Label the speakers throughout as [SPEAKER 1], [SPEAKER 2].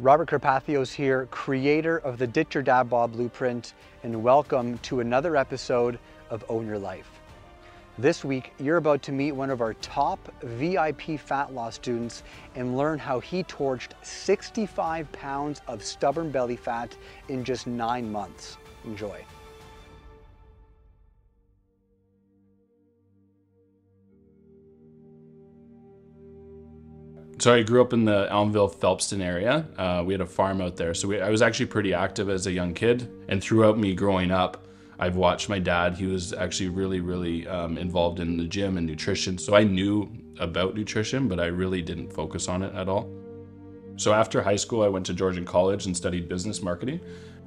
[SPEAKER 1] Robert Karpathios here, creator of the Ditch Your Dad Bod Blueprint, and welcome to another episode of Own Your Life. This week, you're about to meet one of our top VIP fat loss students and learn how he torched 65 pounds of stubborn belly fat in just nine months. Enjoy.
[SPEAKER 2] So I grew up in the Elmvale Phelpston area. Uh, we had a farm out there, so we, I was actually pretty active as a young kid. And throughout me growing up, I've watched my dad. He was actually really, really um, involved in the gym and nutrition. So I knew about nutrition, but I really didn't focus on it at all. So after high school, I went to Georgian College and studied business marketing.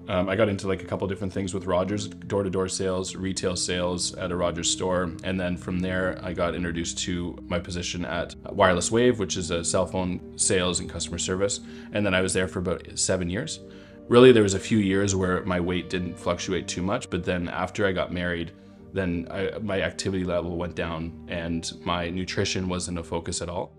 [SPEAKER 2] Um, I got into like a couple different things with Rogers, door-to-door sales, retail sales at a Rogers store, and then from there I got introduced to my position at Wireless Wave, which is a cell phone sales and customer service, and then I was there for about seven years. Really, there was a few years where my weight didn't fluctuate too much, but then after I got married, then I, my activity level went down and my nutrition wasn't a focus at all.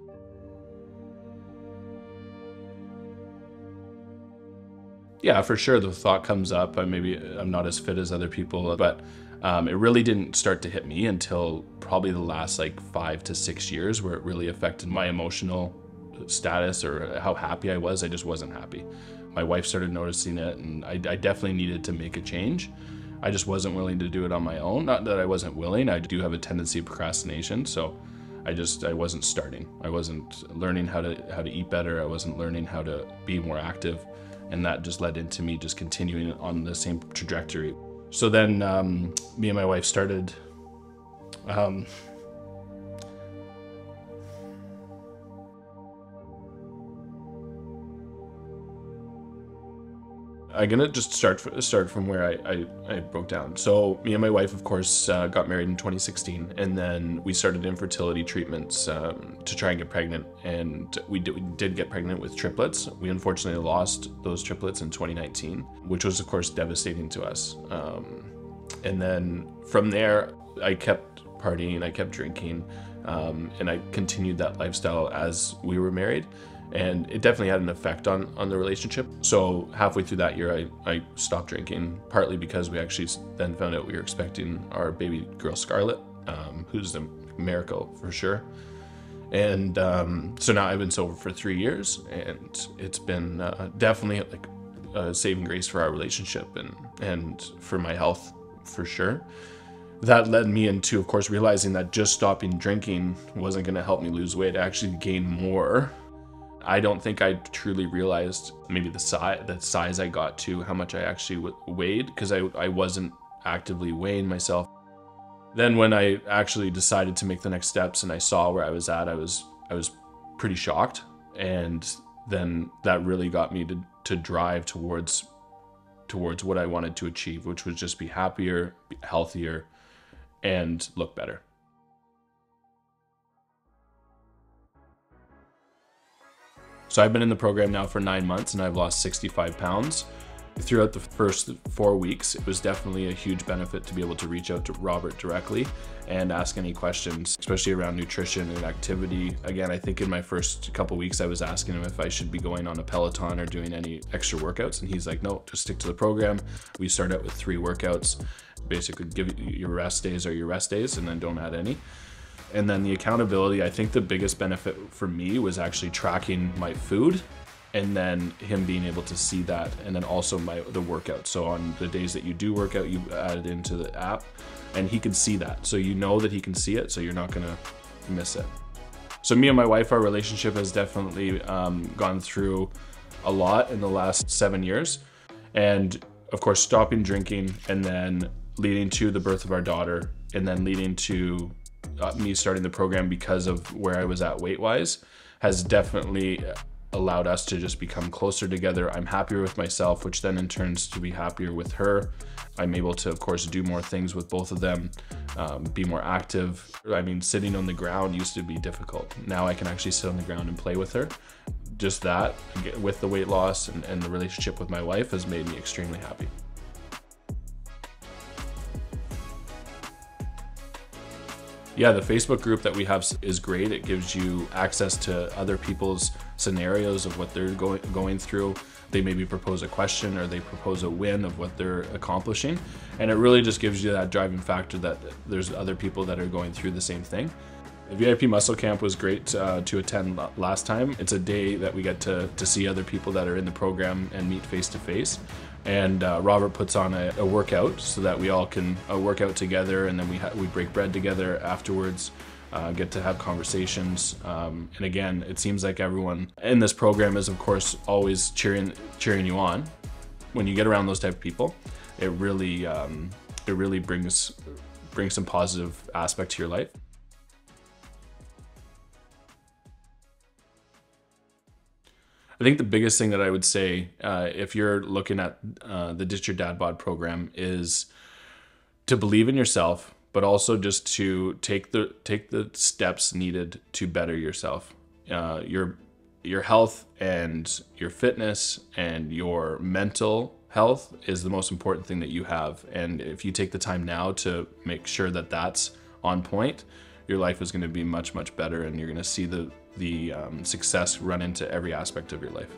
[SPEAKER 2] Yeah, for sure, the thought comes up. I maybe I'm not as fit as other people, but um, it really didn't start to hit me until probably the last like five to six years, where it really affected my emotional status or how happy I was. I just wasn't happy. My wife started noticing it, and I, I definitely needed to make a change. I just wasn't willing to do it on my own. Not that I wasn't willing. I do have a tendency of procrastination, so I just I wasn't starting. I wasn't learning how to how to eat better. I wasn't learning how to be more active and that just led into me just continuing on the same trajectory. So then um, me and my wife started um, I'm gonna just start start from where I, I, I, broke down. So me and my wife, of course, uh, got married in 2016, and then we started infertility treatments um, to try and get pregnant. And we did, we did get pregnant with triplets. We unfortunately lost those triplets in 2019, which was of course devastating to us. Um, and then from there, I kept partying, I kept drinking, um, and I continued that lifestyle as we were married and it definitely had an effect on on the relationship. So halfway through that year, I, I stopped drinking, partly because we actually then found out we were expecting our baby girl Scarlett, um, who's a miracle for sure. And um, so now I've been sober for three years, and it's been uh, definitely like a saving grace for our relationship and and for my health for sure. That led me into, of course, realizing that just stopping drinking wasn't going to help me lose weight. I actually gained more I don't think I truly realized maybe the size, the size I got to, how much I actually weighed, because I, I wasn't actively weighing myself. Then when I actually decided to make the next steps and I saw where I was at, I was I was pretty shocked, and then that really got me to to drive towards towards what I wanted to achieve, which was just be happier, be healthier, and look better. So I've been in the program now for nine months and I've lost 65 pounds. Throughout the first four weeks, it was definitely a huge benefit to be able to reach out to Robert directly and ask any questions, especially around nutrition and activity. Again, I think in my first couple weeks, I was asking him if I should be going on a Peloton or doing any extra workouts. And he's like, no, just stick to the program. We start out with three workouts. Basically, give your rest days or your rest days and then don't add any. And then the accountability, I think the biggest benefit for me was actually tracking my food and then him being able to see that and then also my the workout. So on the days that you do work out, you add it into the app and he can see that. So you know that he can see it, so you're not gonna miss it. So me and my wife, our relationship has definitely um, gone through a lot in the last seven years. And of course, stopping drinking and then leading to the birth of our daughter and then leading to me starting the program because of where I was at weight wise has definitely allowed us to just become closer together. I'm happier with myself, which then in turns to be happier with her. I'm able to, of course, do more things with both of them, um, be more active. I mean, sitting on the ground used to be difficult. Now I can actually sit on the ground and play with her. Just that, with the weight loss and, and the relationship with my wife, has made me extremely happy. Yeah, the Facebook group that we have is great. It gives you access to other people's scenarios of what they're going going through. They maybe propose a question or they propose a win of what they're accomplishing, and it really just gives you that driving factor that there's other people that are going through the same thing. The VIP Muscle Camp was great uh, to attend last time. It's a day that we get to, to see other people that are in the program and meet face to face. And uh, Robert puts on a, a, workout so that we all can uh, work out together and then we, we break bread together afterwards. Uh, get to have conversations. Um, and again, it seems like everyone in this program is, of course, always cheering cheering you on. When you get around those type of people, it really um, it really brings brings some positive aspect to your life. I think the biggest thing that I would say, uh, if you're looking at uh, the Ditch Your Dad Bod program, is to believe in yourself, but also just to take the take the steps needed to better yourself. Uh, your your health and your fitness and your mental health is the most important thing that you have. And if you take the time now to make sure that that's on point, your life is going to be much much better, and you're going to see the the um, success run into every aspect of your life.